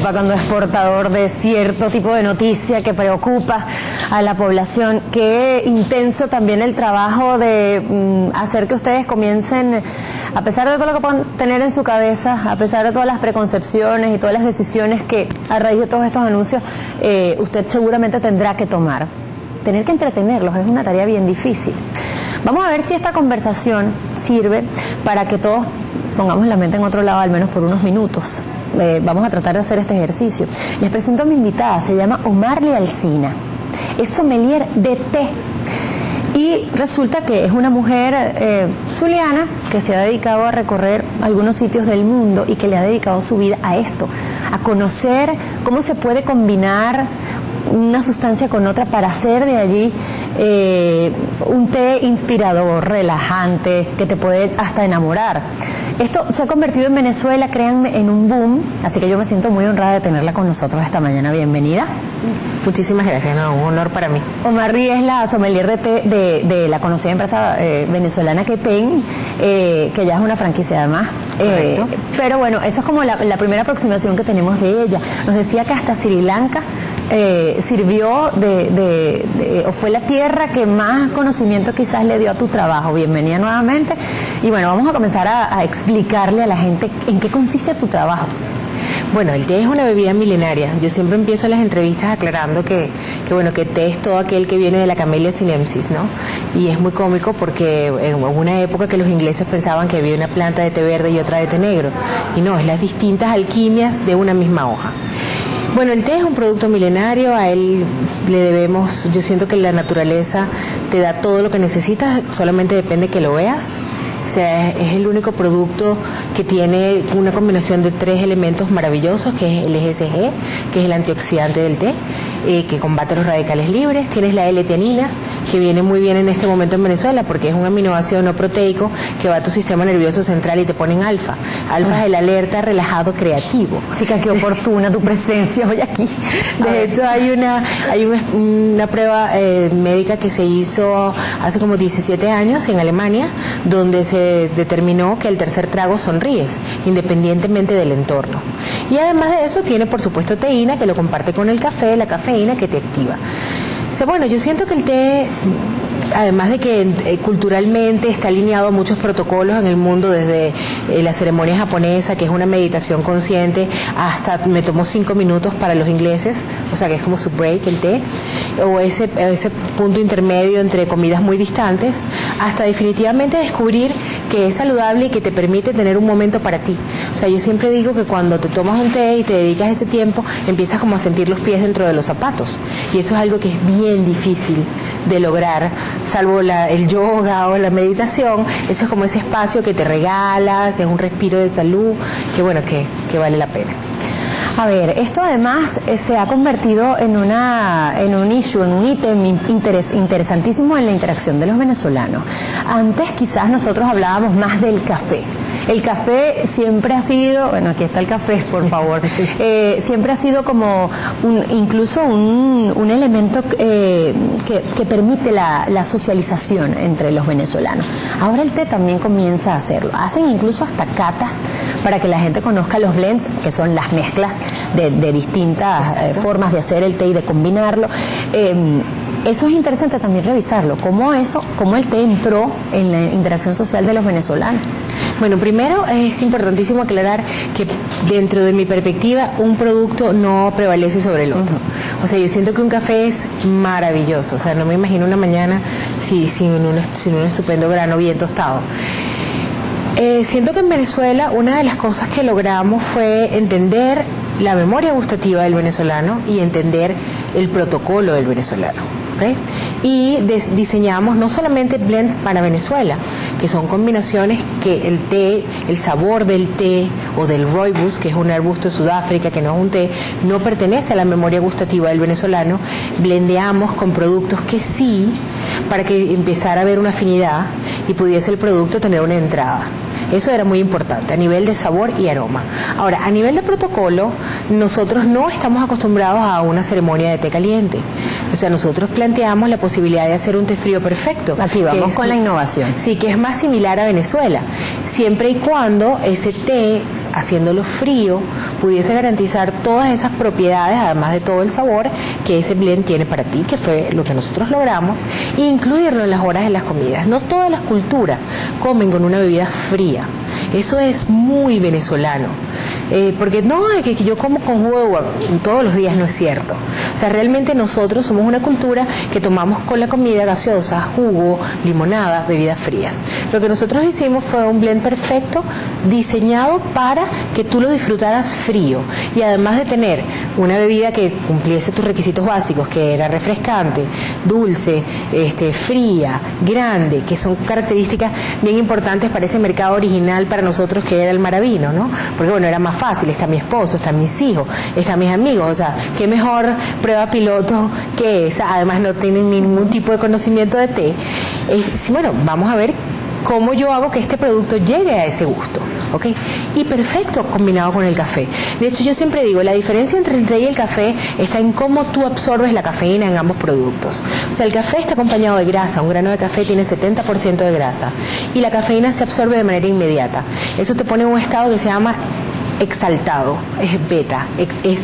cuando es portador de cierto tipo de noticia que preocupa a la población. Qué intenso también el trabajo de mm, hacer que ustedes comiencen, a pesar de todo lo que puedan tener en su cabeza, a pesar de todas las preconcepciones y todas las decisiones que a raíz de todos estos anuncios eh, usted seguramente tendrá que tomar. Tener que entretenerlos es una tarea bien difícil. Vamos a ver si esta conversación sirve para que todos pongamos la mente en otro lado, al menos por unos minutos. Eh, vamos a tratar de hacer este ejercicio. Les presento a mi invitada, se llama Omarly Alcina. Es sommelier de té. Y resulta que es una mujer eh, zuliana que se ha dedicado a recorrer algunos sitios del mundo y que le ha dedicado su vida a esto, a conocer cómo se puede combinar una sustancia con otra para hacer de allí eh, un té inspirador, relajante, que te puede hasta enamorar. Esto se ha convertido en Venezuela, créanme, en un boom, así que yo me siento muy honrada de tenerla con nosotros esta mañana. Bienvenida. Muchísimas gracias, un honor para mí. Omar es la sommelier de té de, la conocida empresa eh, venezolana Kepen, eh, que ya es una franquicia además. Eh, pero bueno, eso es como la, primera aproximación que tenemos de ella. Nos decía que hasta Sri Lanka eh, sirvió de, o fue la tierra que más conocimiento quizás le dio a tu trabajo. Bienvenida nuevamente. Y bueno, vamos a comenzar a, explicarle a la gente en qué consiste tu trabajo. Bueno, el té es una bebida milenaria. Yo siempre empiezo las entrevistas aclarando que, que, bueno, que té es todo aquel que viene de la Camellia sinensis, ¿no? Y es muy cómico porque en una época que los ingleses pensaban que había una planta de té verde y otra de té negro. Y no, es las distintas alquimias de una misma hoja. Bueno, el té es un producto milenario, a él le debemos, yo siento que la naturaleza te da todo lo que necesitas, solamente depende que lo veas. O sea, es el único producto que tiene una combinación de tres elementos maravillosos, que es el EGSG, que es el antioxidante del té, eh, que combate los radicales libres. Tienes la L-teanina, que viene muy bien en este momento en Venezuela porque es un aminoácido no proteico que va a tu sistema nervioso central y te pone en alfa. Alfa es el alerta relajado creativo. Chica, qué oportuna tu presencia hoy aquí. De hecho, hay una, hay una prueba eh, médica que se hizo hace como 17 años en Alemania, donde se determinó que el tercer trago sonríes, independientemente del entorno. Y además de eso, tiene por supuesto teína, que lo comparte con el café, la cafeína que te activa. Bueno, yo siento que el té, además de que eh, culturalmente está alineado a muchos protocolos en el mundo, desde eh, la ceremonia japonesa, que es una meditación consciente, hasta me tomó cinco minutos para los ingleses, o sea que es como su break el té, o ese, ese punto intermedio entre comidas muy distantes, hasta definitivamente descubrir que es saludable y que te permite tener un momento para ti. O sea, yo siempre digo que cuando te tomas un té y te dedicas ese tiempo, empiezas como a sentir los pies dentro de los zapatos. Y eso es algo que es bien difícil de lograr, salvo el yoga o la meditación. Eso es como ese espacio que te regalas, es un respiro de salud, que bueno, que, que vale la pena. A ver, esto además eh, se ha convertido en, una, en un issue, en un ítem interesantísimo en la interacción de los venezolanos. Antes quizás nosotros hablábamos más del café el café siempre ha sido, bueno, aquí está el café, por favor, eh, siempre ha sido como un, incluso un, elemento eh, que, permite la, socialización entre los venezolanos. Ahora el té también comienza a hacerlo. Hacen incluso hasta catas para que la gente conozca los blends, que son las mezclas de, distintas eh, formas de hacer el té y de combinarlo. Em, eso es interesante también revisarlo, cómo eso, cómo el té entró en la interacción social de los venezolanos. Bueno, primero es importantísimo aclarar que dentro de mi perspectiva un producto no prevalece sobre el otro. O sea, yo siento que un café es maravilloso, o sea, no me imagino una mañana sin, sin, un, sin un estupendo grano bien tostado. Eh, siento que en Venezuela una de las cosas que logramos fue entender la memoria gustativa del venezolano y entender el protocolo del venezolano. Y diseñamos no solamente blends para Venezuela, que son combinaciones que el té, el sabor del té o del rooibos, que es un arbusto de Sudáfrica, que no es un té, no pertenece a la memoria gustativa del venezolano, blendeamos con productos que sí, para que empezara a haber una afinidad y pudiese el producto tener una entrada. Eso era muy importante a nivel de sabor y aroma. Ahora, a nivel de protocolo, nosotros no estamos acostumbrados a una ceremonia de té caliente. O sea, nosotros planteamos la posibilidad de hacer un té frío perfecto. Aquí vamos con la innovación. Sí, que es más similar a Venezuela, siempre y cuando ese té haciéndolo frío, pudiese garantizar todas esas propiedades, además de todo el sabor que ese blend tiene para ti, que fue lo que nosotros logramos, e incluirlo en las horas de las comidas. No todas las culturas comen con una bebida fría. Eso es muy venezolano. Eh, porque no, es que yo como con jugo todos los días no es cierto. O sea, realmente nosotros somos una cultura que tomamos con la comida gaseosa, jugo, limonada, bebidas frías. Lo que nosotros hicimos fue un blend perfecto diseñado para que tú lo disfrutaras frío y además de tener una bebida que cumpliese tus requisitos básicos, que era refrescante, dulce, este, fría, grande, que son características bien importantes para ese mercado original para nosotros que era el maravino, ¿no? Porque bueno, era más fácil, está mi esposo, están mis hijos, están mis amigos, o sea, qué mejor prueba piloto que esa, además no tienen ningún tipo de conocimiento de té. Bueno, vamos a ver cómo yo hago que este producto llegue a ese gusto. ¿ok? Y perfecto combinado con el café. De hecho, yo siempre digo, la diferencia entre el té y el café está en cómo tú absorbes la cafeína en ambos productos. O sea, el café está acompañado de grasa, un grano de café tiene 70% de grasa y la cafeína se absorbe de manera inmediata. Eso te pone en un estado que se llama exaltado, es beta, es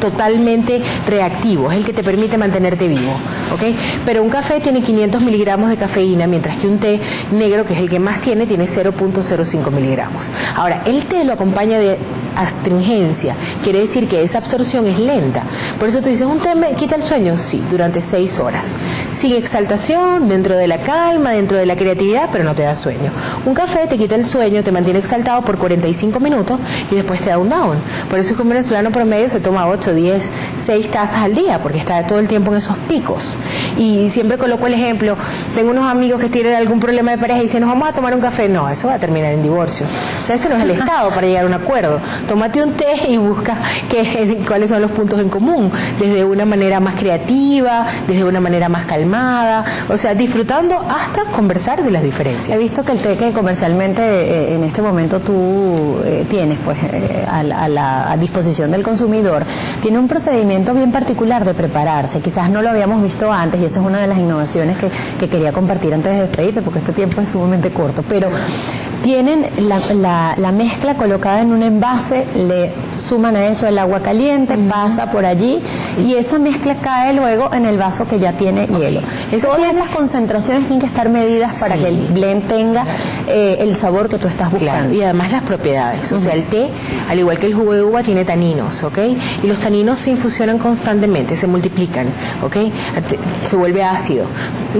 totalmente reactivo, es el que te permite mantenerte vivo, ¿ok? Pero un café tiene 500 miligramos de cafeína, mientras que un té negro, que es el que más tiene, tiene 0.05 miligramos. Ahora, el té lo acompaña de astringencia, quiere decir que esa absorción es lenta. Por eso tú dices, ¿un té me quita el sueño? Sí, durante 6 horas. Sin exaltación, dentro de la calma, dentro de la creatividad, pero no te da sueño. Un café te quita el sueño, te mantiene exaltado por 45 minutos y después te da un down. Por eso es que un venezolano promedio se toma 8, 10, 6 tazas al día, porque está todo el tiempo en esos picos. Y siempre coloco el ejemplo, tengo unos amigos que tienen algún problema de pareja y dicen, nos vamos a tomar un café. No, eso va a terminar en divorcio. O sea, ese no es el Estado para llegar a un acuerdo. Tómate un té y busca qué, cuáles son los puntos en común, desde una manera más creativa, desde una manera más calmada, o sea, disfrutando hasta conversar de las diferencias. He visto que el té que comercialmente eh, en este momento tú eh, tienes pues eh, a, la, a disposición del consumidor tiene un procedimiento bien particular de prepararse. Quizás no lo habíamos visto antes y esa es una de las innovaciones que, que quería compartir antes de despedirte porque este tiempo es sumamente corto. Pero tienen la, la, mezcla colocada en un envase, le suman a eso el agua caliente, pasa por allí y esa mezcla cae luego en el vaso que ya tiene hielo. Todas esas concentraciones tienen que estar medidas para que el blend tenga eh, el sabor que tú estás buscando. y además las propiedades. O sea, el té, al igual que el jugo de uva, tiene taninos, ¿ok? Y los taninos se infusionan constantemente, se multiplican, ¿ok? Se vuelve ácido.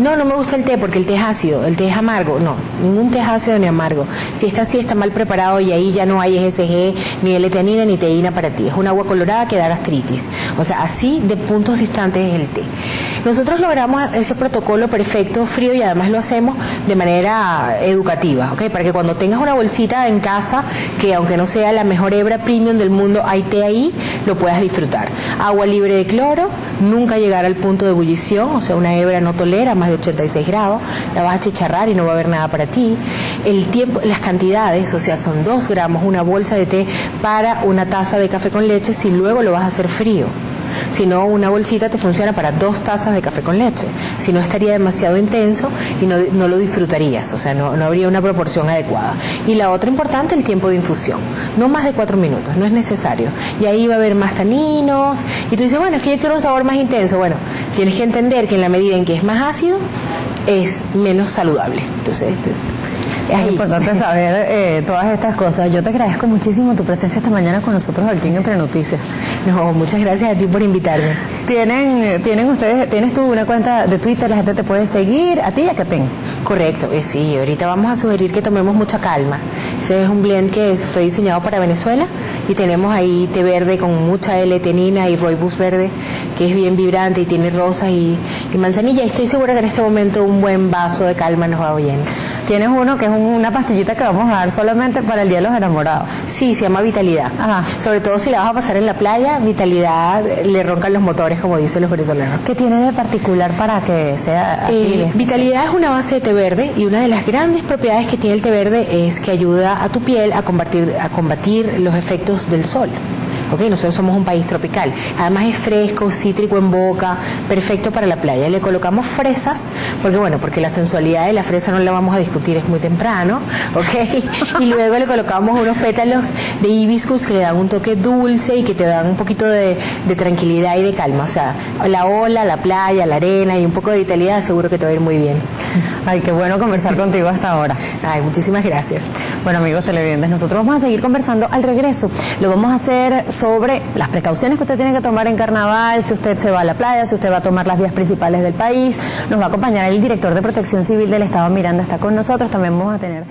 No, no me gusta el té porque el té es ácido, el té es amargo. No, ningún té es ácido ni amargo. Si está así, está mal preparado y ahí ya no hay ESG, ni L-teanina, ni teína para ti. Es un agua colorada que da gastritis. O sea, así de puntos distantes es el té. Nosotros logramos ese protocolo perfecto, frío, y además lo hacemos de manera educativa, ¿ok? Para que cuando tengas una bolsita en casa, que aunque no sea la mejor hebra premium del mundo, hay té ahí, lo puedas disfrutar. Agua libre de cloro, nunca llegar al punto de ebullición, o sea, una hebra no tolera más de 86 grados, la vas a chicharrar y no va a haber nada para ti. El tiempo, las cantidades, o sea, son 2 gramos una bolsa de té para una taza de café con leche si luego lo vas a hacer frío. Si no, una bolsita te funciona para dos tazas de café con leche. Si no, estaría demasiado intenso y no, no lo disfrutarías, o sea, no, no, habría una proporción adecuada. Y la otra importante, el tiempo de infusión. No más de cuatro minutos, no es necesario. Y ahí va a haber más taninos. Y tú dices, bueno, es que yo quiero un sabor más intenso. Bueno, tienes que entender que en la medida en que es más ácido, es menos saludable. Entonces, es importante saber eh, todas estas cosas. Yo te agradezco muchísimo tu presencia esta mañana con nosotros aquí en Entre Noticias. No, muchas gracias a ti por invitarme. ¿Tienen, tienen ustedes, tienes tú una cuenta de Twitter, la gente te puede seguir, a ti y a Kepen? Correcto, eh, sí, ahorita vamos a sugerir que tomemos mucha calma. Ese es un blend que fue diseñado para Venezuela y tenemos ahí té verde con mucha L-tenina y rooibos verde, que es bien vibrante y tiene rosas y, y manzanilla. Y estoy segura que en este momento un buen vaso de calma nos va bien. Tienes uno que es una pastillita que vamos a dar solamente para el Día de los Enamorados. Sí, se llama Vitalidad. Ajá. Sobre todo si la vas a pasar en la playa, Vitalidad le roncan los motores, como dicen los venezolanos. ¿Qué tiene de particular para que sea así? Eh, vitalidad es una base de té verde y una de las grandes propiedades que tiene el té verde es que ayuda a tu piel a combatir, a combatir los efectos del sol. ¿Ok? Nosotros somos un país tropical. Además es fresco, cítrico en boca, perfecto para la playa. Le colocamos fresas, porque bueno, porque la sensualidad de la fresa no la vamos a discutir, es muy temprano, ¿ok? Y luego le colocamos unos pétalos de hibiscus que le dan un toque dulce y que te dan un poquito de, de tranquilidad y de calma. O sea, la ola, la playa, la arena y un poco de vitalidad seguro que te va a ir muy bien. Ay, qué bueno conversar contigo hasta ahora. Ay, muchísimas gracias. Bueno, amigos televidentes, nosotros vamos a seguir conversando al regreso. Lo vamos a hacer sobre las precauciones que usted tiene que tomar en carnaval, si usted se va a la playa, si usted va a tomar las vías principales del país. Nos va a acompañar el director de Protección Civil del Estado Miranda, está con nosotros. También vamos a tener